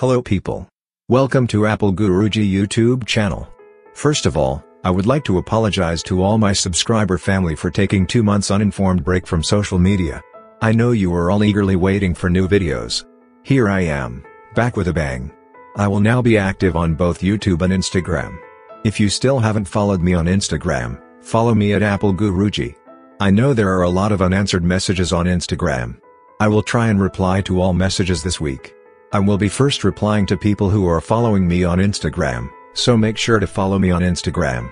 Hello people. Welcome to Apple Guruji YouTube channel. First of all, I would like to apologize to all my subscriber family for taking 2 months uninformed break from social media. I know you are all eagerly waiting for new videos. Here I am, back with a bang. I will now be active on both YouTube and Instagram. If you still haven't followed me on Instagram, follow me at Apple Guruji. I know there are a lot of unanswered messages on Instagram. I will try and reply to all messages this week. I will be first replying to people who are following me on Instagram, so make sure to follow me on Instagram.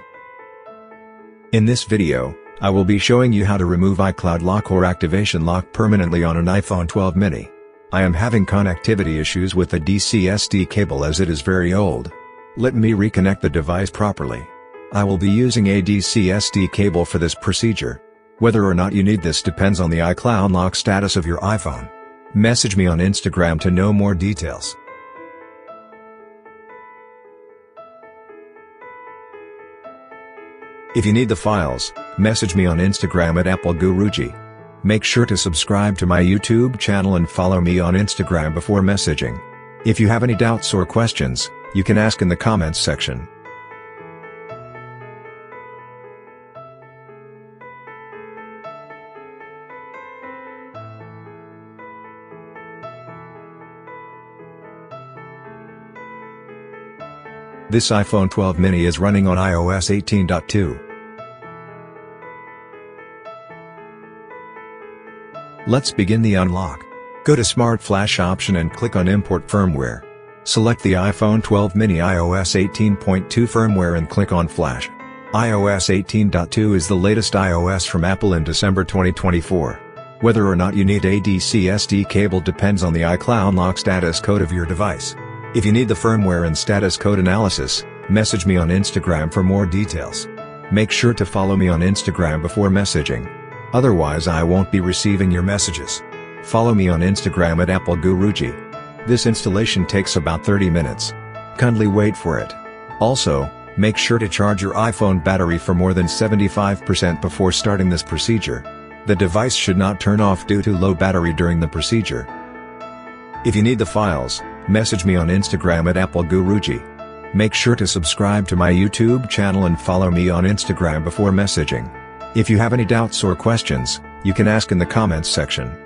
In this video, I will be showing you how to remove iCloud lock or activation lock permanently on an iPhone 12 mini. I am having connectivity issues with the DC SD cable as it is very old. Let me reconnect the device properly. I will be using a DC SD cable for this procedure. Whether or not you need this depends on the iCloud lock status of your iPhone. Message me on Instagram to know more details. If you need the files, message me on Instagram at Apple Guruji. Make sure to subscribe to my YouTube channel and follow me on Instagram before messaging. If you have any doubts or questions, you can ask in the comments section. This iPhone 12 mini is running on iOS 18.2. Let's begin the unlock. Go to Smart Flash option and click on Import Firmware. Select the iPhone 12 mini iOS 18.2 firmware and click on Flash. iOS 18.2 is the latest iOS from Apple in December 2024. Whether or not you need a DC SD cable depends on the iCloud lock status code of your device. If you need the firmware and status code analysis, message me on Instagram for more details. Make sure to follow me on Instagram before messaging. Otherwise I won't be receiving your messages. Follow me on Instagram at Apple Guruji. This installation takes about 30 minutes. Kindly wait for it. Also, make sure to charge your iPhone battery for more than 75% before starting this procedure. The device should not turn off due to low battery during the procedure. If you need the files, message me on Instagram at Apple Guruji. Make sure to subscribe to my YouTube channel and follow me on Instagram before messaging. If you have any doubts or questions, you can ask in the comments section.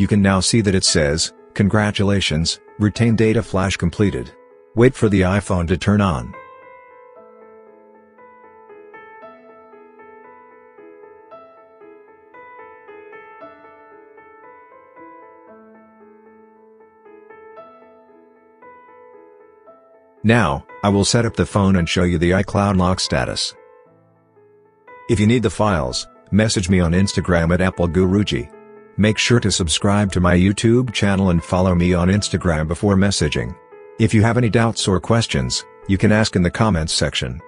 You can now see that it says, Congratulations, retain data flash completed. Wait for the iPhone to turn on. Now, I will set up the phone and show you the iCloud lock status. If you need the files, message me on Instagram at Apple Guruji. Make sure to subscribe to my YouTube channel and follow me on Instagram before messaging. If you have any doubts or questions, you can ask in the comments section.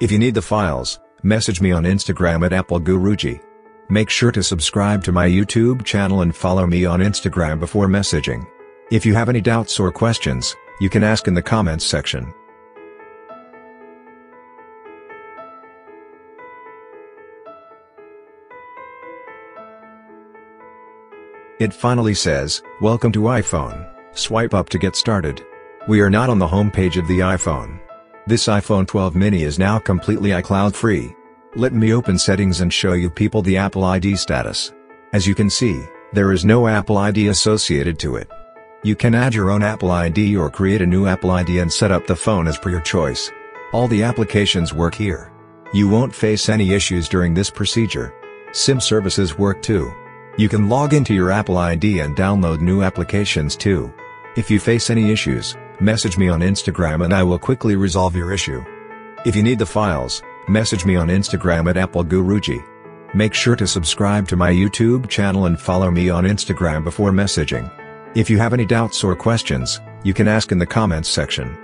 If you need the files, message me on Instagram at Apple Guruji. Make sure to subscribe to my YouTube channel and follow me on Instagram before messaging. If you have any doubts or questions, you can ask in the comments section. It finally says, Welcome to iPhone, swipe up to get started. We are not on the home page of the iPhone. This iPhone 12 mini is now completely iCloud free. Let me open settings and show you people the Apple ID status. As you can see, there is no Apple ID associated to it. You can add your own Apple ID or create a new Apple ID and set up the phone as per your choice. All the applications work here. You won't face any issues during this procedure. SIM services work too. You can log into your Apple ID and download new applications too. If you face any issues, message me on Instagram and I will quickly resolve your issue. If you need the files, message me on Instagram at AppleGuruji. Make sure to subscribe to my YouTube channel and follow me on Instagram before messaging. If you have any doubts or questions, you can ask in the comments section.